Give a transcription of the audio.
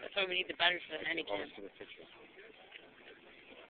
That's why we need the batteries for the handicap.